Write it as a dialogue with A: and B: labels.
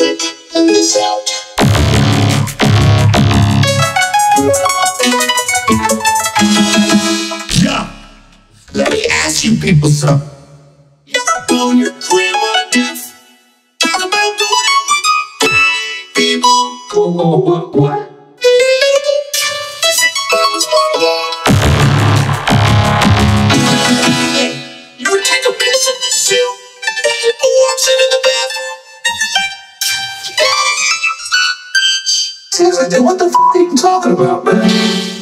A: Yeah. Let me ask you people something. You ever blown your grandma death? Talk people. What? Walks into the bathroom? Like they what the f are you talking about, man?